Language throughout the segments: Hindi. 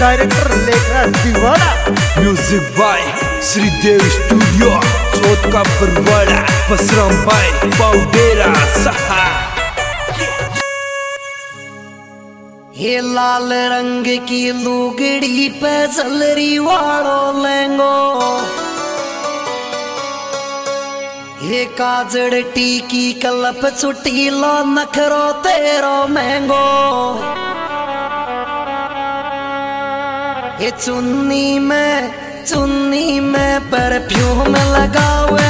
Director Lekhraj Deewana. Music by Shridev studio Chauth ka Barwara Basram भाई पाउडेरा सहा। ये लाल रंग की लुगड़ी पे जलरी वालो लेंगो ये काजड़ टी की कलप चुटीलो नखरो तेरो महंगो। ये चुन्नी में चुन्नी में परफ्यूम लगावे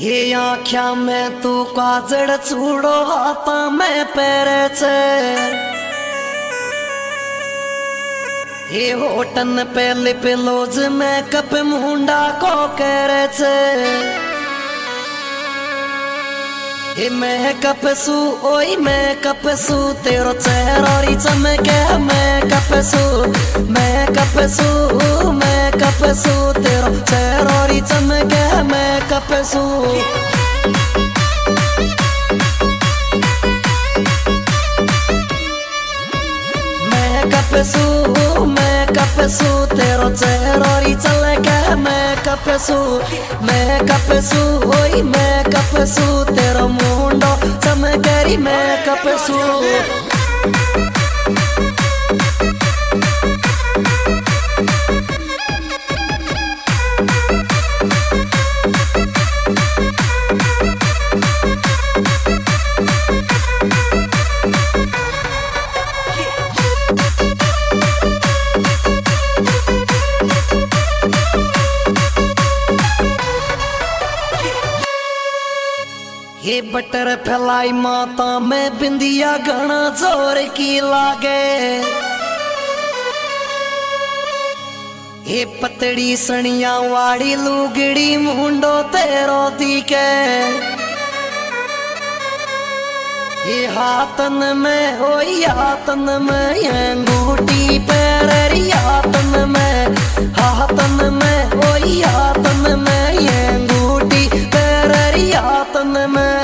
ये आख्या, में तू काजड़ चूड़ो हाथा में पैरे से ये होटन पे लिप लोज में कप मुंडा को करे छे ये मैं कपसू ओई मैं कपसू तेरो चेहरा री चमके मैं कपसू मैं कपसू मैं तेरो चेहरा री चमके मैं कपसू मैं कपसू मैं कपसू तेरो चेहरा री मैं मैं ओई मैं कपसू चमकेरी मैं बटर फैलाई माता, में बिंदिया घना ज़ोर की लागे। ये पतड़ी सनिया वाड़ी लुगड़ी मुंडो तेरो दिखे ये हाथन में ओ हाथन में अंगूठी पैर हाथन में हाथन में ओ हाथन में अंगूठी पैर हाथन में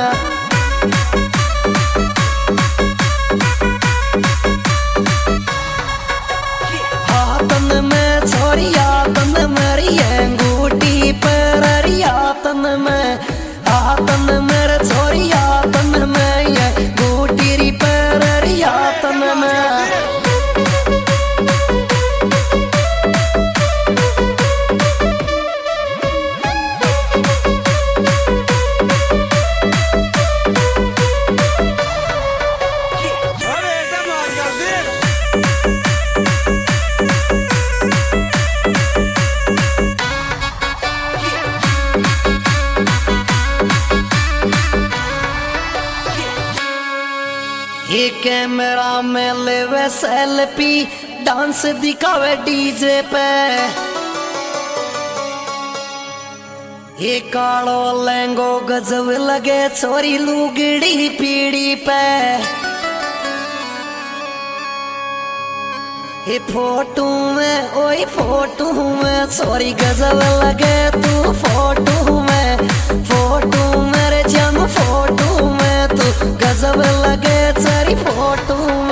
कैमरा में लेवे सेल्फी, डांस दिखावे डीजे पे। ये कालो लहंगो गजब लगे छोरी लुगड़ी पीड़ी पे। ये फ़ोटो में ओई फ़ोटो में सॉरी गजब लगे, तू फ़ोटो में, फ़ोटो मेरे जम फ़ोटो गजब लगे तेरी फ़ोटो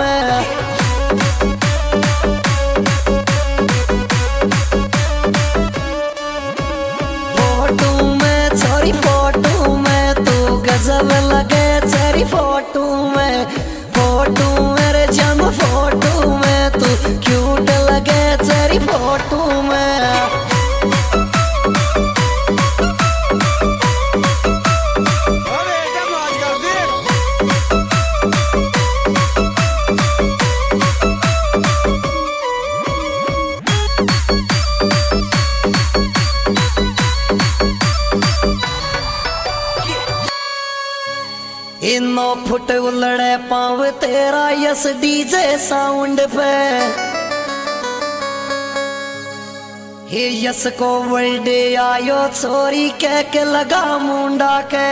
इनो फुट उलड़े पाव, तेरा यस डीजे साउंड पे। हे यस को वर्ल्डे आयो छोरी कह के लगा मुंडा के।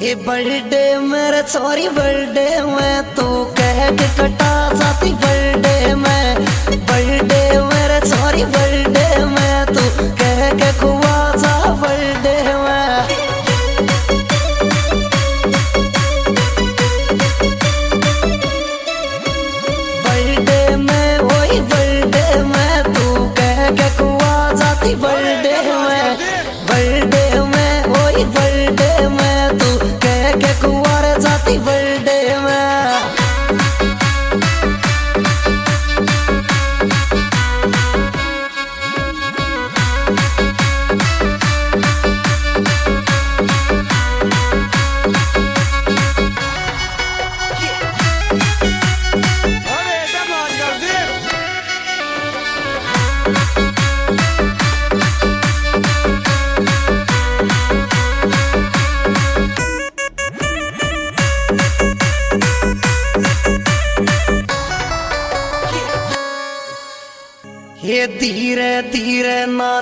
हे बर्थडे मेरे छोरी बर्थडे में तू कह के कटा जाती, बर्थडे में। ये धीरे धीरे ना